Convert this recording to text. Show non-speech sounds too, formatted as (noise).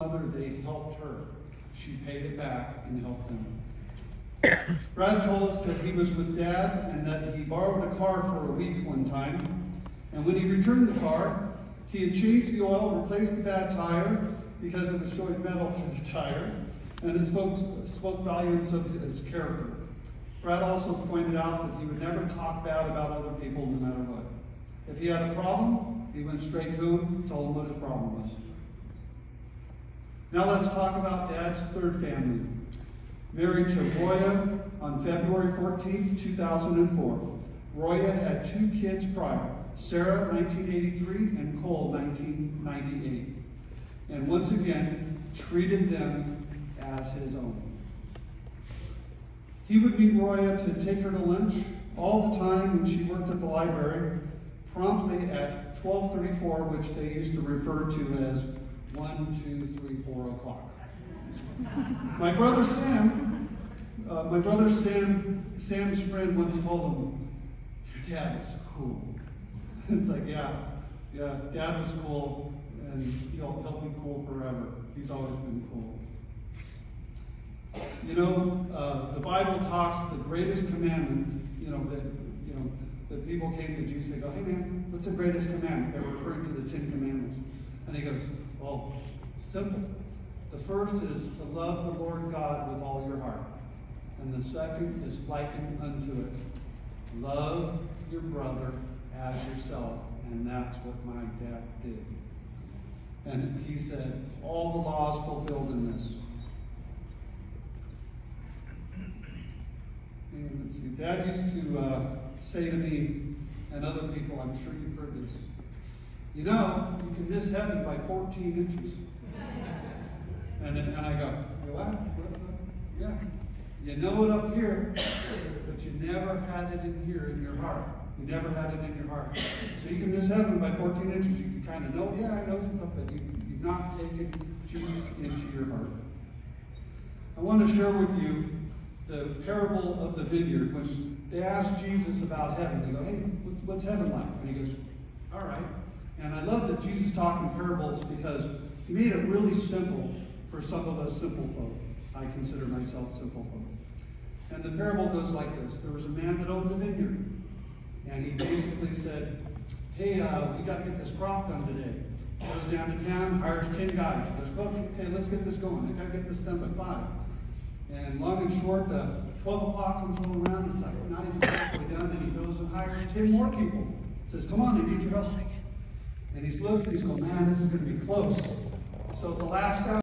mother, they helped her. She paid it back and helped them. (coughs) Brad told us that he was with dad and that he borrowed a car for a week one time. And when he returned the car, he had changed the oil, replaced the bad tire because it was showing metal through the tire, and it spoke, spoke volumes of his character. Brad also pointed out that he would never talk bad about other people no matter what. If he had a problem, he went straight to him, told him what his problem was. Now let's talk about Dad's third family. Married to Roya on February 14, 2004. Roya had two kids prior, Sarah 1983 and Cole 1998. And once again, treated them as his own. He would meet Roya to take her to lunch all the time when she worked at the library, promptly at 1234, which they used to refer to as 1, 2, 3, 4 o'clock. My brother Sam, uh, my brother Sam, Sam's friend once told him, your dad is cool. (laughs) It's like, yeah, yeah, dad was cool, and he'll, he'll be cool forever. He's always been cool. You know, uh, the Bible talks the greatest commandment, you know, that, you know, that people came to Jesus and go, hey man, what's the greatest commandment? They're referring to the Ten Commandments. And he goes, well, simple. The first is to love the Lord God with all your heart. And the second is likened unto it. Love your brother as yourself. And that's what my dad did. And he said, all the laws fulfilled in this. (clears throat) And let's see, Dad used to uh, say to me and other people, I'm sure you've heard this, you know, you can miss heaven by 14 inches. And, and I go, what? what? what? Yeah. You know it up here, but you never had it in here in your heart. You never had it in your heart. So you can miss heaven by 14 inches. You can kind of know, yeah, I know stuff, but you, you've not taken Jesus into your heart. I want to share with you the parable of the vineyard. When they ask Jesus about heaven, they go, hey, what's heaven like? And he goes, all right. That Jesus talked in parables because he made it really simple for some of us simple folk. I consider myself simple folk. And the parable goes like this. There was a man that owned a vineyard. And he basically said, hey, uh, we got to get this crop done today. Goes down to town, hires 10 guys. He goes, okay, let's get this going. I got to get this done by 5. And long and short, uh, 12 o'clock comes around. It's like not even halfway done. And he goes and hires 10 more people. Says, come on, I need your help. And he's looking, he's going, man, this is going to be close. So the last